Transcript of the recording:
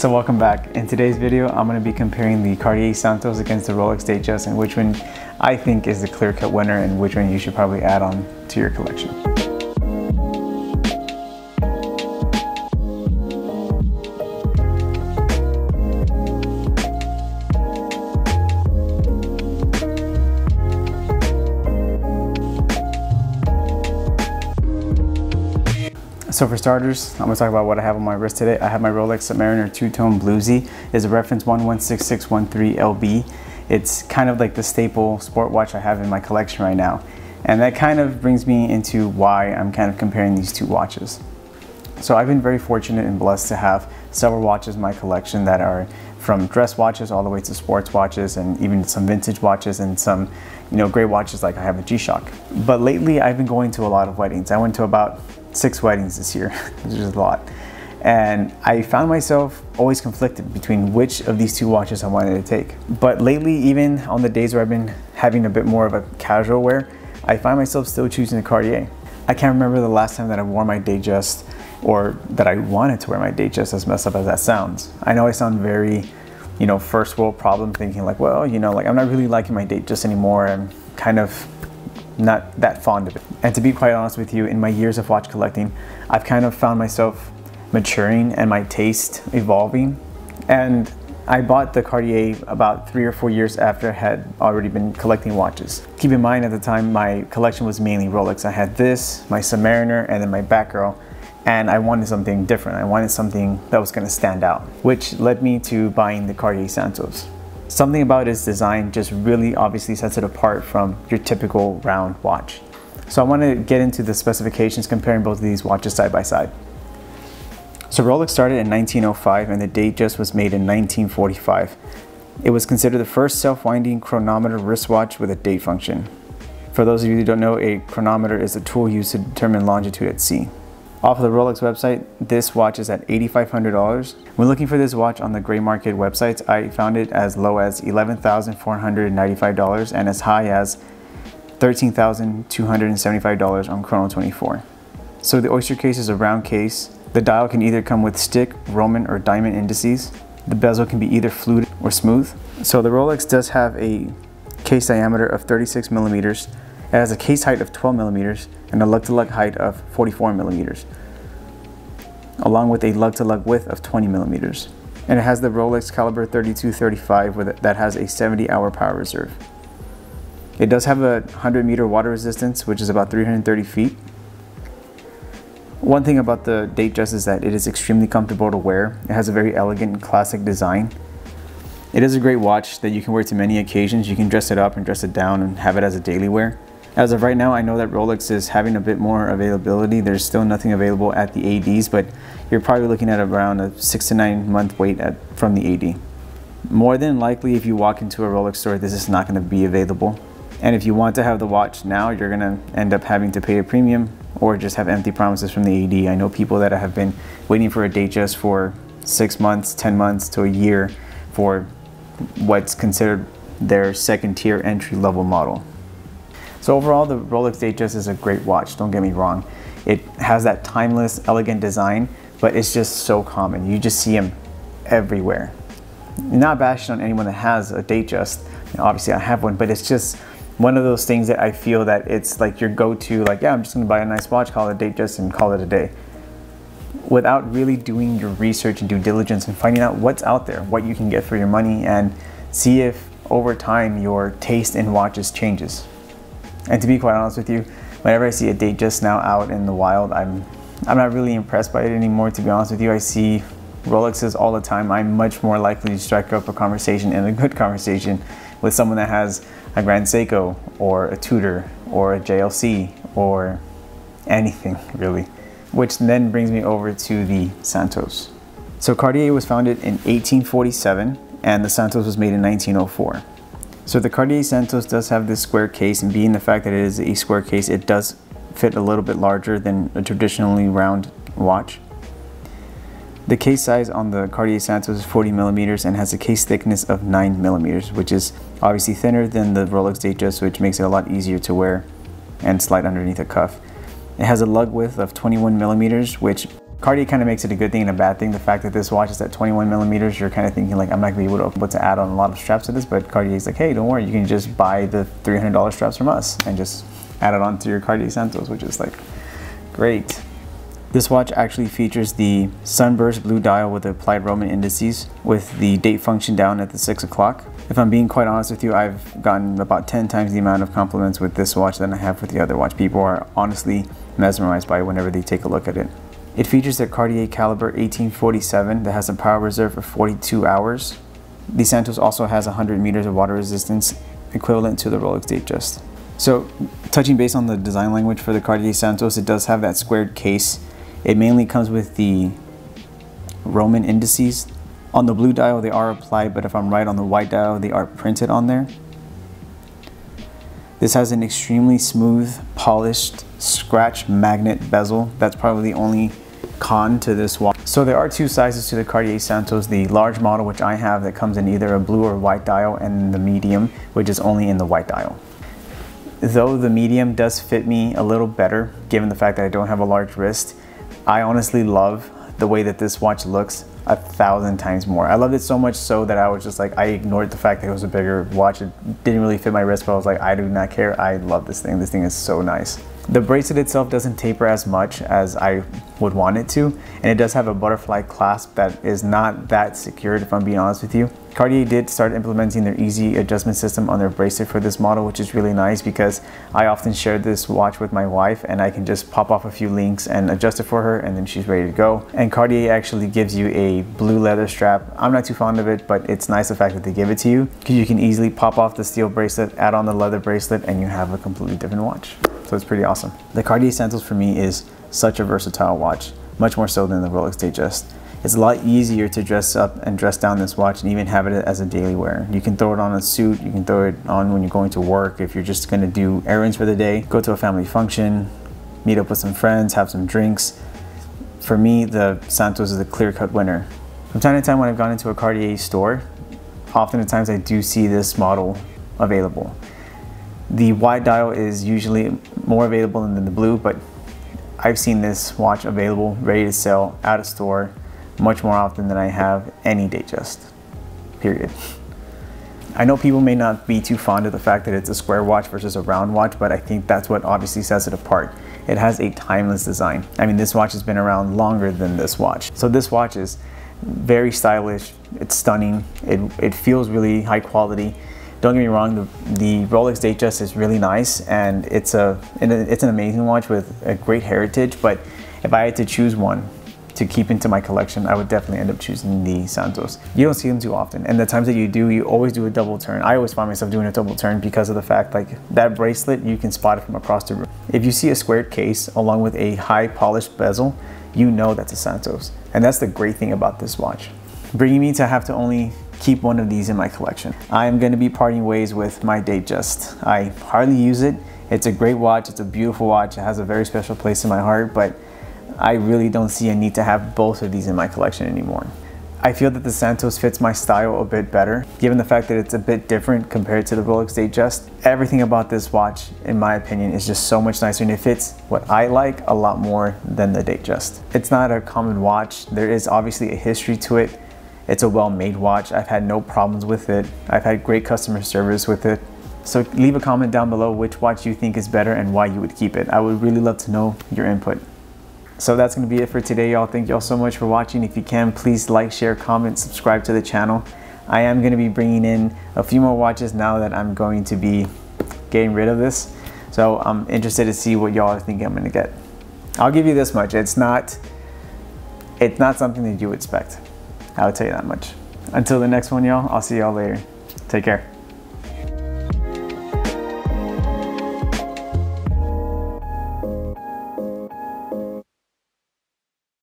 So welcome back. In today's video, I'm going to be comparing the Cartier Santos against the Rolex Datejust and which one I think is the clear-cut winner and which one you should probably add on to your collection. So for starters, I'm gonna talk about what I have on my wrist today. I have my Rolex Submariner two-tone bluesy. It's a reference 116613LB. It's kind of like the staple sport watch I have in my collection right now. And that kind of brings me into why I'm kind of comparing these two watches. So I've been very fortunate and blessed to have several watches in my collection that are from dress watches all the way to sports watches and even some vintage watches and some you know great watches like I have a G-Shock. But lately I've been going to a lot of weddings. I went to about six weddings this year, which is a lot. And I found myself always conflicted between which of these two watches I wanted to take. But lately, even on the days where I've been having a bit more of a casual wear, I find myself still choosing the Cartier. I can't remember the last time that I wore my Datejust or that I wanted to wear my date, just as messed up as that sounds. I know I sound very, you know, first world problem thinking like, well, you know, like I'm not really liking my Datejust anymore. I'm kind of not that fond of it. And to be quite honest with you, in my years of watch collecting, I've kind of found myself maturing and my taste evolving. And I bought the Cartier about three or four years after I had already been collecting watches. Keep in mind at the time, my collection was mainly Rolex. I had this, my Submariner, and then my Batgirl. And I wanted something different. I wanted something that was gonna stand out, which led me to buying the Cartier Santos. Something about its design just really obviously sets it apart from your typical round watch. So I want to get into the specifications comparing both of these watches side by side. So Rolex started in 1905 and the Datejust was made in 1945. It was considered the first self-winding chronometer wristwatch with a date function. For those of you who don't know, a chronometer is a tool used to determine longitude at sea. Off of the Rolex website, this watch is at $8,500. When looking for this watch on the gray market websites, I found it as low as $11,495 and as high as $13,275 on Chrono24. So the Oyster case is a round case. The dial can either come with stick, Roman, or diamond indices. The bezel can be either fluted or smooth. So the Rolex does have a case diameter of 36 millimeters it has a case height of 12 millimeters and a lug-to-lug height of 44 millimeters, along with a lug-to-lug width of 20 millimeters. And it has the Rolex caliber 3235 with that has a 70 hour power reserve. It does have a 100 meter water resistance, which is about 330 feet. One thing about the date Datejust is that it is extremely comfortable to wear. It has a very elegant and classic design. It is a great watch that you can wear to many occasions. You can dress it up and dress it down and have it as a daily wear. As of right now, I know that Rolex is having a bit more availability. There's still nothing available at the ADs, but you're probably looking at around a six to nine month wait at, from the AD. More than likely, if you walk into a Rolex store, this is not gonna be available. And if you want to have the watch now, you're gonna end up having to pay a premium or just have empty promises from the AD. I know people that have been waiting for a Datejust for six months, 10 months to a year for what's considered their second tier entry level model. So overall, the Rolex Datejust is a great watch, don't get me wrong. It has that timeless, elegant design, but it's just so common. You just see them everywhere. Not bashing on anyone that has a Datejust. Obviously I have one, but it's just one of those things that I feel that it's like your go-to, like, yeah, I'm just gonna buy a nice watch, call it a Datejust and call it a day. Without really doing your research and due diligence and finding out what's out there, what you can get for your money and see if over time your taste in watches changes. And to be quite honest with you, whenever I see a Datejust now out in the wild, I'm I'm not really impressed by it anymore. To be honest with you, I see Rolexes all the time. I'm much more likely to strike up a conversation and a good conversation with someone that has a Grand Seiko or a Tudor or a JLC or anything really. Which then brings me over to the Santos. So Cartier was founded in 1847 and the Santos was made in 1904. So the Cartier Santos does have this square case and being the fact that it is a square case, it does fit a little bit larger than a traditionally round watch. The case size on the Cartier Santos is 40 millimeters and has a case thickness of 9 millimeters, which is obviously thinner than the Rolex Datejust, which makes it a lot easier to wear and slide underneath a cuff. It has a lug width of 21 millimeters, which Cartier kind of makes it a good thing and a bad thing. The fact that this watch is at 21 millimeters, you're kind of thinking like, I'm not gonna be able to, able to add on a lot of straps to this, but Cartier's like, hey, don't worry, you can just buy the $300 straps from us and just add it on to your Cartier Santos, which is like, great. This watch actually features the sunburst blue dial with applied Roman indices with the date function down at the 6 o'clock. If I'm being quite honest with you, I've gotten about 10 times the amount of compliments with this watch than I have with the other watch. People are honestly mesmerized by it whenever they take a look at it. It features a Cartier caliber 1847 that has a power reserve of 42 hours. The Santos also has 100 meters of water resistance equivalent to the Rolex Datejust. So touching base on the design language for the Cartier Santos, it does have that squared case it mainly comes with the Roman indices. On the blue dial, they are applied, but if I'm right on the white dial, they are printed on there. This has an extremely smooth, polished, scratch magnet bezel. That's probably the only con to this watch. So there are two sizes to the Cartier Santos. The large model, which I have, that comes in either a blue or white dial, and the medium, which is only in the white dial. Though the medium does fit me a little better, given the fact that I don't have a large wrist, I honestly love the way that this watch looks a thousand times more. I loved it so much so that I was just like, I ignored the fact that it was a bigger watch. It didn't really fit my wrist, but I was like, I do not care. I love this thing. This thing is so nice. The bracelet itself doesn't taper as much as I would want it to, and it does have a butterfly clasp that is not that secured if I'm being honest with you. Cartier did start implementing their easy adjustment system on their bracelet for this model, which is really nice because I often share this watch with my wife and I can just pop off a few links and adjust it for her and then she's ready to go. And Cartier actually gives you a blue leather strap. I'm not too fond of it, but it's nice the fact that they give it to you because you can easily pop off the steel bracelet, add on the leather bracelet, and you have a completely different watch. So it's pretty awesome. The Cartier Santos for me is such a versatile watch, much more so than the Rolex Datejust. It's a lot easier to dress up and dress down this watch and even have it as a daily wear. You can throw it on a suit, you can throw it on when you're going to work, if you're just gonna do errands for the day, go to a family function, meet up with some friends, have some drinks. For me, the Santos is a clear-cut winner. From time to time when I've gone into a Cartier store, often at times I do see this model available. The white dial is usually more available than the blue, but I've seen this watch available, ready to sell, out of store, much more often than I have any Datejust, period. I know people may not be too fond of the fact that it's a square watch versus a round watch, but I think that's what obviously sets it apart. It has a timeless design. I mean, this watch has been around longer than this watch. So this watch is very stylish, it's stunning, it, it feels really high quality. Don't get me wrong, the, the Rolex Datejust is really nice and it's a it's an amazing watch with a great heritage, but if I had to choose one, to keep into my collection, I would definitely end up choosing the Santos. You don't see them too often, and the times that you do, you always do a double turn. I always find myself doing a double turn because of the fact like that bracelet, you can spot it from across the room. If you see a squared case along with a high polished bezel, you know that's a Santos. And that's the great thing about this watch. Bringing me to have to only keep one of these in my collection. I am gonna be parting ways with my Datejust. I hardly use it. It's a great watch, it's a beautiful watch, it has a very special place in my heart, but I really don't see a need to have both of these in my collection anymore. I feel that the Santos fits my style a bit better, given the fact that it's a bit different compared to the Rolex Datejust. Everything about this watch, in my opinion, is just so much nicer and it fits what I like a lot more than the Datejust. It's not a common watch. There is obviously a history to it. It's a well-made watch. I've had no problems with it. I've had great customer service with it. So leave a comment down below which watch you think is better and why you would keep it. I would really love to know your input. So that's to be it for today, y'all. Thank y'all so much for watching. If you can, please like, share, comment, subscribe to the channel. I am to be bringing in a few more watches now that I'm going to be getting rid of this. So I'm interested to see what y'all are thinking I'm to get. I'll give you this much. It's not, it's not something that you expect. I would tell you that much. Until the next one, y'all, I'll see y'all later. Take care.